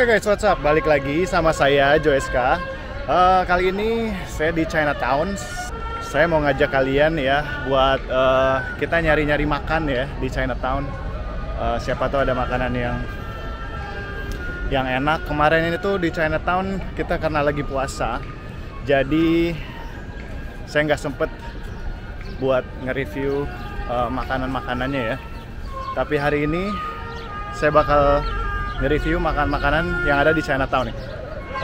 Oke guys, what's up? Balik lagi sama saya Joeska. Uh, kali ini saya di Chinatown. Saya mau ngajak kalian ya buat uh, kita nyari-nyari makan ya di Chinatown. Uh, siapa tahu ada makanan yang yang enak. Kemarin ini tuh di Chinatown kita karena lagi puasa, jadi saya nggak sempet buat nge-review uh, makanan-makanannya ya. Tapi hari ini saya bakal nge-review makan makanan yang ada di Chinatown nih.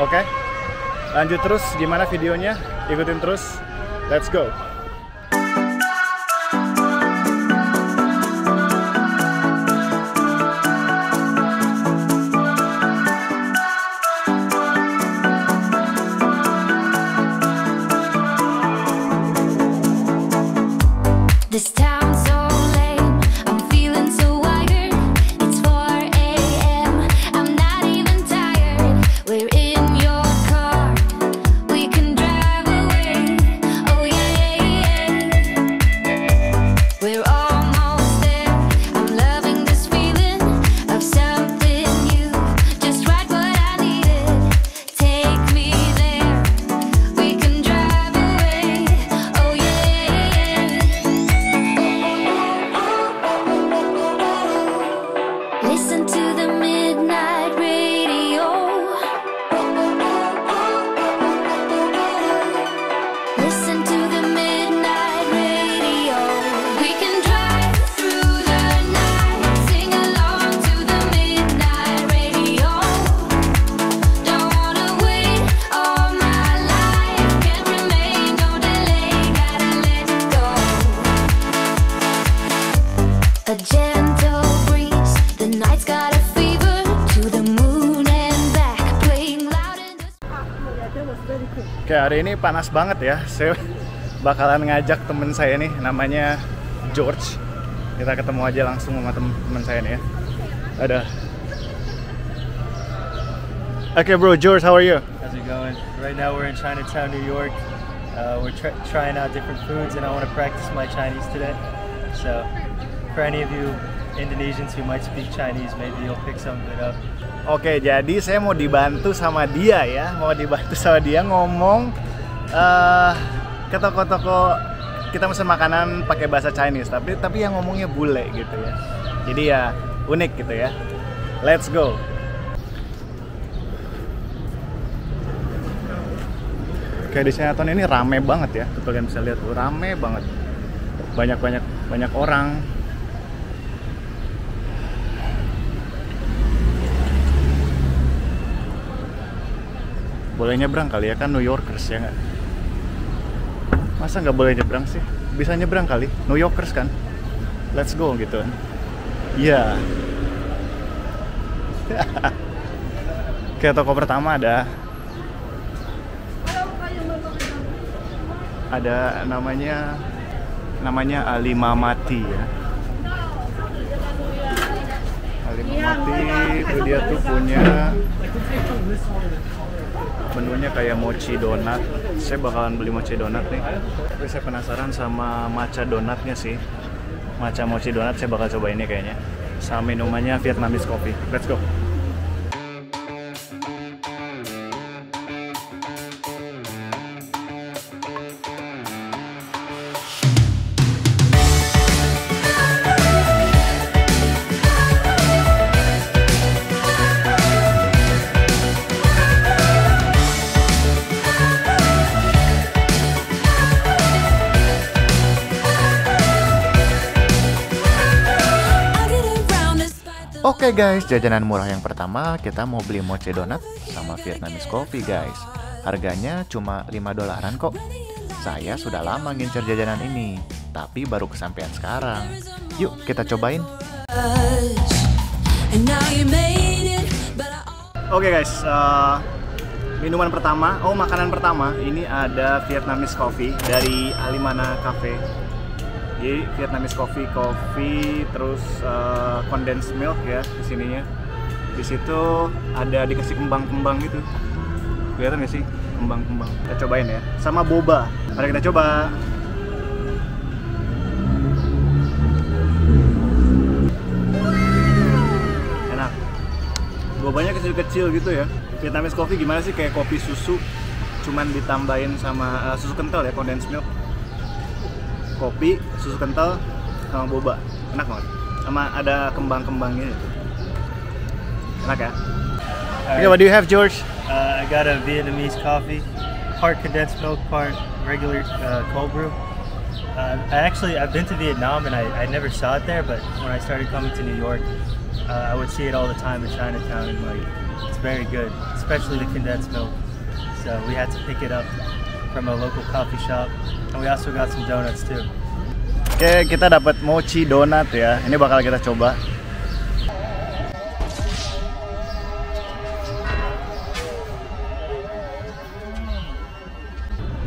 Oke? Lanjut terus gimana videonya? Ikutin terus. Let's go. Hari ini panas banget ya. Saya bakalan ngajak temen saya nih, namanya George. Kita ketemu aja langsung sama temen saya nih ya. Ada. Oke bro, George, how are you? How's it going? Right now we're in Chinatown, New York. Uh, we're tr- trying out different foods, and I want to practice my Chinese today. So, for any of you Indonesians who might speak Chinese, maybe you'll pick some of it up. Oke, jadi saya mau dibantu sama dia ya, mau dibantu sama dia ngomong eh ke toko-toko kita mesen makanan pakai bahasa Chinese, tapi tapi yang ngomongnya bule gitu ya. Jadi ya unik gitu ya. Let's go. Kayak di Chinatown ini rame banget ya, kalian bisa lihat tuh rame banget. Banyak banyak banyak orang, boleh nyebrang kali ya? Kan New Yorkers ya nggak? Masa nggak boleh nyebrang sih? Bisa nyebrang kali. New Yorkers kan? Let's go gitu. Kan iya. Oke toko pertama ada. Ada namanya namanya Alimamati ya. Alimamati itu dia tuh punya menunya kayak mochi donat. Saya bakalan beli mochi donat nih. Tapi saya penasaran sama matcha donatnya sih. Matcha mochi donat saya bakal coba ini kayaknya. Sama minumannya Vietnamese coffee. Let's go Oke guys, jajanan murah yang pertama kita mau beli mochi donat sama Vietnamese coffee guys. Harganya cuma 5 dolaran kok. Saya sudah lama ngincer jajanan ini, tapi baru kesampaian sekarang. Yuk kita cobain. Oke guys, eh, minuman pertama, oh makanan pertama, ini ada Vietnamese coffee dari Alimana Cafe. Jadi Vietnamese coffee, coffee, terus eh, condensed milk ya di sininya. Di situ ada dikasih kembang-kembang gitu. Kelihatan nggak sih kembang-kembang? Kita cobain ya. Sama boba. Mari kita coba. Enak. Bobanya kecil-kecil gitu ya. Vietnamese coffee gimana sih kayak kopi susu cuman ditambahin sama eh, susu kental ya condensed milk. Kopi, susu kental sama boba. Enak banget. Sama ada kembang-kembangnya itu. Enak ya? Okay, what do you have, George? Uh, I got a Vietnamese coffee, part condensed milk, part regular uh, cold brew. Uh, I actually I've been to Vietnam and I, I never saw it there, but when I started coming to New York, uh, I would see it all the time in Chinatown and like it's very good, especially the condensed milk. So we had to pick it up from a local coffee shop, and we also got some donuts too. Oke, kita dapat mochi donat ya. Ini bakal kita coba.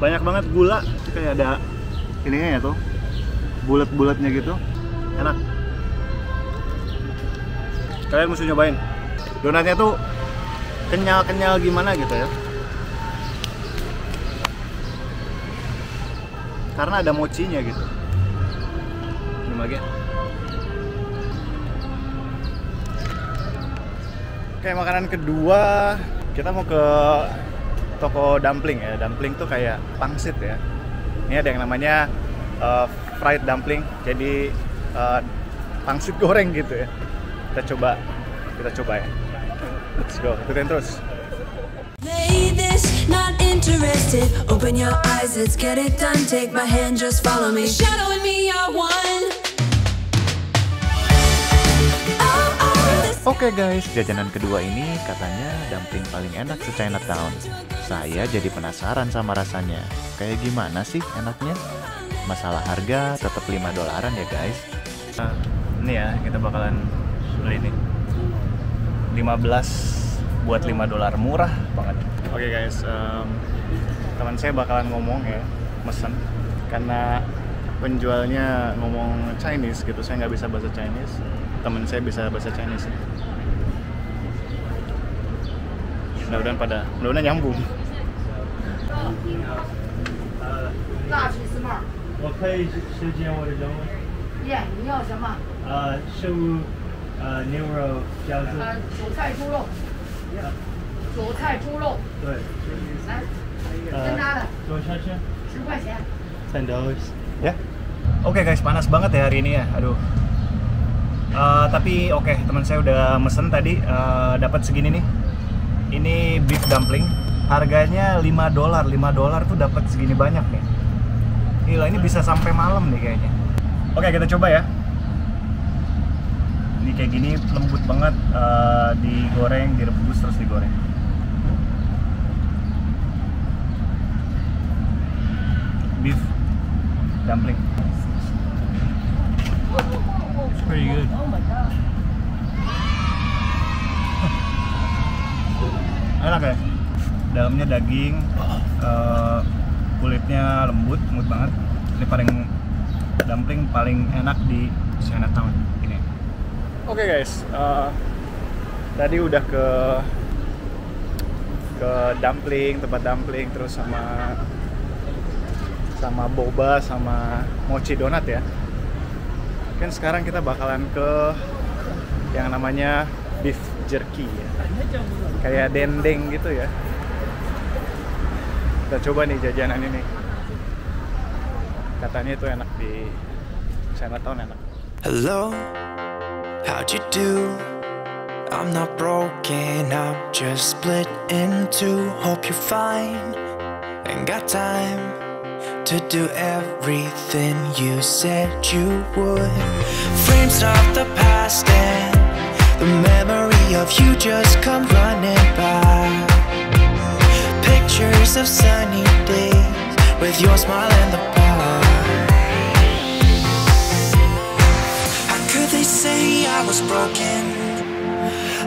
Banyak banget gula, kayak ada ininya ya tuh. Bulat-bulatnya gitu. Enak. Kalian mesti nyobain. Donatnya tuh kenyal-kenyal gimana gitu ya. Karena ada mochinya gitu. Minum lagi ya. Oke, makanan kedua kita mau ke toko dumpling ya. Dumpling tuh kayak pangsit ya. Ini ada yang namanya uh, fried dumpling. Jadi uh, pangsit goreng gitu ya. Kita coba, kita coba ya. Let's go, ikutin terus. This, not interested. Open your eyes, let's get it done. Take my hand, just follow me. Shadow and me are one. Oke guys, jajanan kedua ini katanya dumpling paling enak se Chinatown. Saya jadi penasaran sama rasanya. Kayak gimana sih enaknya? Masalah harga tetap 5 dolaran ya guys. Nah, ini ya, kita bakalan beli ini. 15 buat 5 dolar murah banget. Oke guys, em, teman saya bakalan ngomong ya, mesen karena penjualnya ngomong Chinese gitu, saya nggak bisa bahasa Chinese. Teman saya bisa bahasa Chinese. Mudah-mudahan pada, mudah-mudahan nyambung. 大起司帽，我可以时间我的中文。耶，你要什么？呃，食物，呃，牛肉饺子。呃，韭菜猪肉， 韭菜猪肉，对，来，呃真拉的，多少钱十块钱。 ？Ten dollars. Ya. Oke guys, panas banget ya hari ini ya. Aduh. Eh, tapi oke, teman saya udah mesen tadi eh, dapat segini nih. Ini beef dumpling. Harganya 5 dolar. 5 dolar tuh dapat segini banyak nih. Gila, ini bisa sampai malam nih kayaknya. Oke, kita coba ya. Ini kayak gini lembut banget eh, digoreng, direbus terus digoreng. Beef dumpling. It's pretty good. enak ya? Dalamnya daging eh, kulitnya lembut lembut banget. Ini paling dumpling paling enak di Chinatown ini. Oke guys. Eh, tadi udah ke ke dumpling tempat dumpling terus sama sama boba sama mochi donat ya. Kan sekarang kita bakalan ke yang namanya beef jerky ya. Kayak dendeng gitu ya. Kita coba nih jajanan ini. Katanya itu enak di Chinatown enak. Hello, how'd you do? I'm not broken, I'm just split in two. Hope you're fine. And got time to do everything you said you would. Frames of the past and the memory of you just come running by. Pictures of sunny days with your smile in the bar. How could they say I was broken?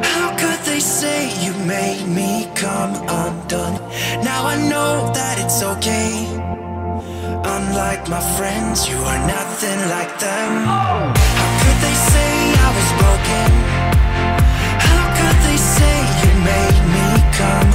How could they say you made me come undone? Now I know that it's okay. Unlike my friends, you are nothing like them. How could they say I was broken? How could they say you made me come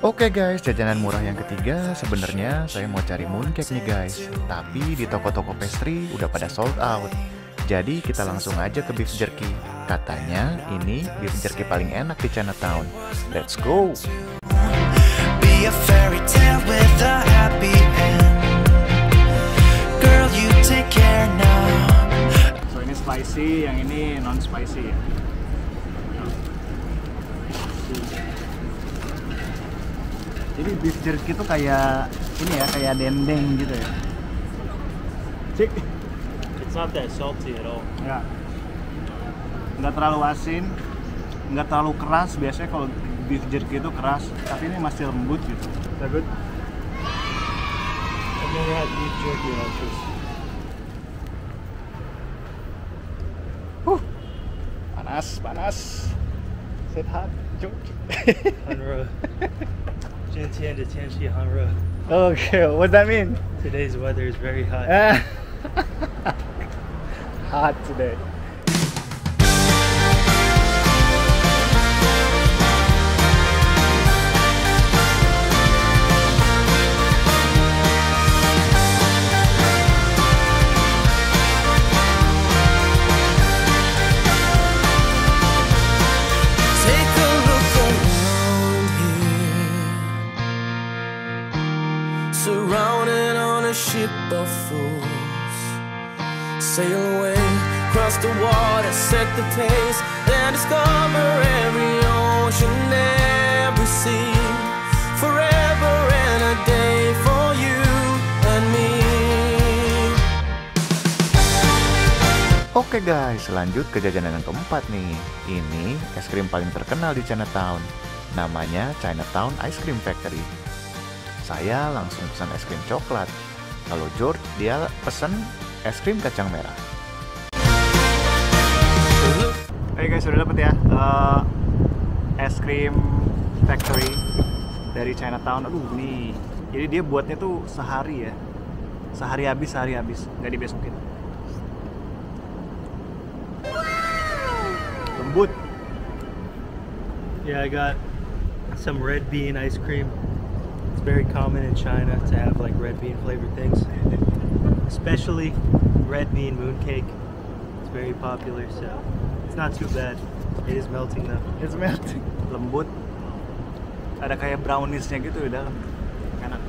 Oke guys, jajanan murah yang ketiga sebenarnya saya mau cari mooncake nih guys. Tapi di toko-toko pastry udah pada sold out. Jadi kita langsung aja ke beef jerky. Katanya ini beef jerky paling enak di Chinatown. Let's go! Be a fairy tale with a happy end. Girl, you take care now. So ini spicy, yang ini non spicy ya. Jadi beef jerky itu kayak ini ya, kayak dendeng gitu ya. Cik. It's not that salty at all. Ya. Nggak terlalu asin, nggak terlalu keras. Biasanya kalau beef jerky itu keras, tapi ini masih lembut gitu. Is good? I've never had beef jerky like this. Panas, panas. Set hot. Cuk. Hanra. Jintian to Tianxi Hanra. okay, what does that mean? Today's weather is very hot. hot today. The pace, and discover every ocean, every sea. Forever and a day for you and me. Oke guys, lanjut ke jajanan yang keempat nih. Ini es krim paling terkenal di Chinatown. Namanya Chinatown Ice Cream Factory. Saya langsung pesan es krim coklat. Kalau George, dia pesan es krim kacang merah. Oke guys, sudah dapet ya eh, es krim factory dari Chinatown. Aduh nih, jadi dia buatnya tuh sehari ya, sehari habis, sehari habis, nggak dibesokin. Lembut. Yeah, I got some red bean ice cream. It's very common in China to have like red bean flavored things, especially red bean mooncake. It's very popular, so it's not too bad. It is melting though. It's melting. Lembut. Ada kayak browniesnya gitu di dalam. Enak.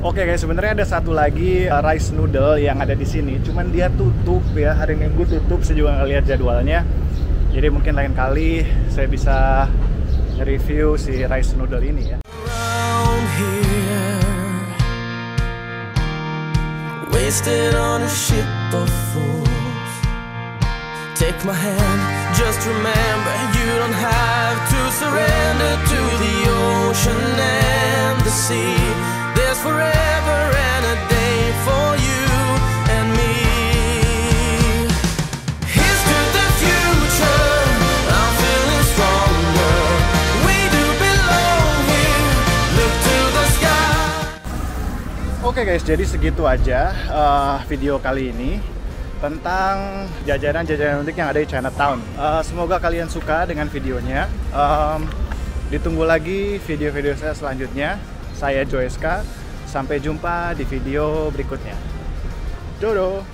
Oke guys, sebenarnya ada satu lagi uh, rice noodle yang ada di sini. Cuman dia tutup ya hari Minggu tutup. Saya juga nggak lihat jadwalnya. Jadi mungkin lain kali saya bisa review si rice noodle ini ya. Wasted on a ship of fools Take my hand, just remember You don't have to surrender to the ocean and the sea. There's forever and a day for you and me. Here's to the future. I'm feeling stronger. We do belong here. Look to the sky. Oke guys, jadi segitu aja uh, video kali ini tentang jajanan-jajanan unik yang ada di Chinatown. Uh, semoga kalian suka dengan videonya. Um, ditunggu lagi video-video saya selanjutnya. Saya Joeska. Sampai jumpa di video berikutnya. Dodo.